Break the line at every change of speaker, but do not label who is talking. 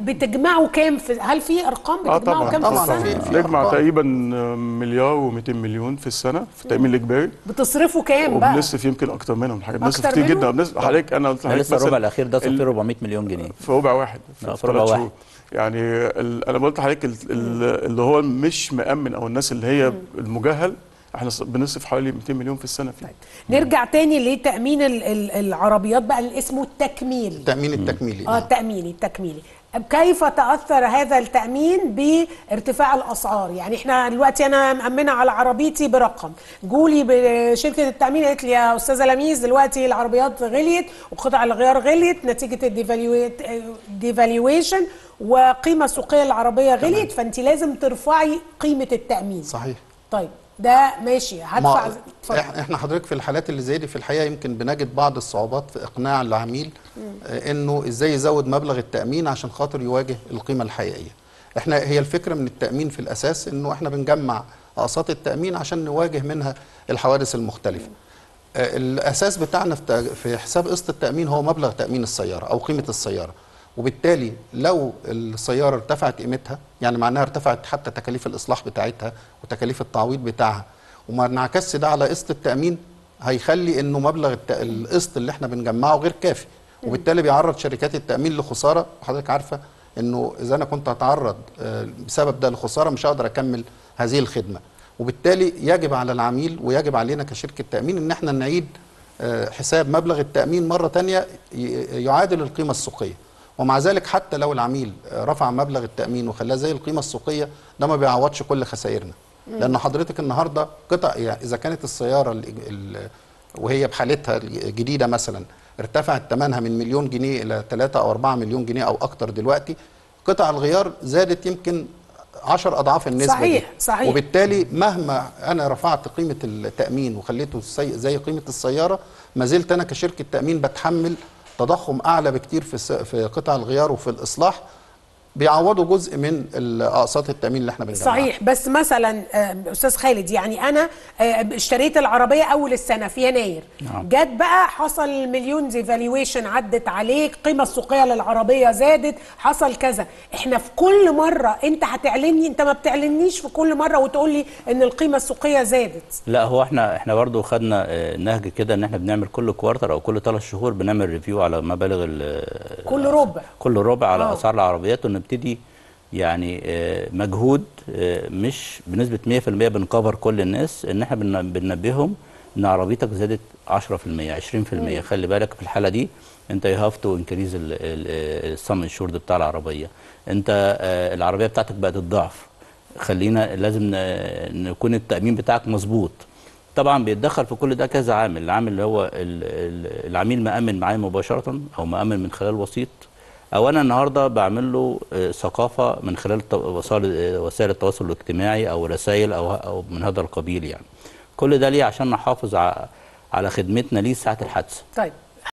بتجمعوا كام في هل في
أرقام
بتجمعوا
طبعا
كام في
السنة؟
نجمع. تقريبا مليار و200 مليون في السنة في التامين الإجباري.
بتصرفوا كام بقى؟
وبنصرف يمكن أكتر منهم حاجة بنصرف كتير؟ جدا. بنصرف حضرتك أنا قلت
ده
لحضرتك
لسه الربع الأخير ده صرف
ال-
فيه 400 مليون جنيه.
في ربع واحد
آه،
في
في ربع واحد.
يعني أنا قلت لحضرتك ال- ال- اللي هو مش مأمن أو الناس اللي هي المجهل إحنا بنصرف حوالي 200 مليون في السنة فيه.
نرجع تاني لتأمين ال- ال- العربيات بقى اللي اسمه التكميل.
التامين التكميلي. آه.
التاميني التكميلي. كيف تأثر هذا التأمين بارتفاع الأسعار؟ يعني إحنا دلوقتي أنا مأمنة على عربيتي برقم. جولي بشركة التأمين قالت لي يا أستاذة لميس دلوقتي العربيات غليت وقطع الغيار غليت نتيجة ال devaluation وقيمة سوقيه العربية غليت فانت لازم ترفعي قيمة التأمين.
صحيح.
طيب. ده ماشي هدفع
ما إحنا حضرتك في الحالات اللي زي دي في الحقيقة يمكن بنجد بعض الصعوبات في إقناع العميل آه، إنه إزاي يزود مبلغ التأمين عشان خاطر يواجه القيمة الحقيقية. إحنا هي الفكرة من التأمين في الأساس إنه إحنا بنجمع أقساط التأمين عشان نواجه منها الحوادث المختلفة. آه، الأساس بتاعنا في تا- في حساب قسط التأمين هو مبلغ تأمين السيارة أو قيمة السيارة. وبالتالي لو السيارة ارتفعت قيمتها يعني معناها ارتفعت حتى تكاليف الإصلاح بتاعتها وتكاليف التعويض بتاعها وما انعكسش ده على قسط التأمين هيخلي إنه مبلغ الت- القسط اللي إحنا بنجمعه غير كافي. وبالتالي بيعرض شركات التأمين لخسارة. وحضرتك عارفة إنه إذا أنا كنت هتعرض آه، بسبب ده لخسارة مش هقدر أكمل هذه الخدمة. وبالتالي يجب على العميل ويجب علينا كشركة تامين إن إحنا نعيد آه، حساب مبلغ التأمين مرة تانية ي- يعادل القيمة السوقية. ومع ذلك حتى لو العميل رفع مبلغ التأمين وخلاه زي القيمة السوقية ده ما بيعوضش كل خسائرنا لأن حضرتك النهارده قطع يعني إذا كانت السيارة ال- ال- وهي بحالتها الجديدة مثلا ارتفعت ثمنها من مليون جنيه إلى 3 أو 4 مليون جنيه أو أكتر دلوقتي قطع الغيار زادت يمكن 10 أضعاف النسبة
صحيح،
دي.
صحيح.
وبالتالي مهما أنا رفعت قيمة التأمين وخليته زي قيمة السيارة ما زلت أنا كشركة تأمين بتحمل تضخم أعلى بكتير في في قطع الغيار وفي الإصلاح. بيعوضوا جزء من اقساط التامين اللي إحنا بنجمعها
صحيح بس مثلا آه، أستاذ خالد يعني أنا آه، اشتريت العربية أول السنة في يناير.
نعم.
جت بقى حصل مليون devaluation عدت عليك القيمه السوقية للعربية زادت حصل كذا. إحنا في كل مرة أنت هتعلني أنت ما بتعلنيش في كل مرة وتقول لي إن القيمة السوقية زادت.
لا هو إحنا إحنا برضو خدنا آه، نهج كده إن إحنا بنعمل كل quarter أو كل ثلاث شهور بنعمل review على مبالغ ال-
كل ربع.
كل ربع على. أسعار العربيات ونبتدي يعني آه، مجهود آه، مش بنسبة 100% بن cover كل الناس إن إحنا بن- بننبههم إن عربيتك زادت 10% 20% خلي بالك في الحالة دي أنت you have to increase ال sum insured بتاع العربية. أنت آه، العربية بتاعتك بقت الضعف. خلينا لازم نكون التأمين بتاعك مظبوط. طبعا بيتدخل في كل ده كذا عامل. العامل اللي هو ال- ال- العميل مأمن معايا مباشرة أو مأمن من خلال وسيط أو أنا النهاردة بعمل له آه، ثقافة من خلال آه، وسائل التواصل الاجتماعي أو رسائل أو من هذا القبيل يعني. كل ده ليه عشان نحافظ على خدمتنا ليه ساعة الحادثة.
طيب.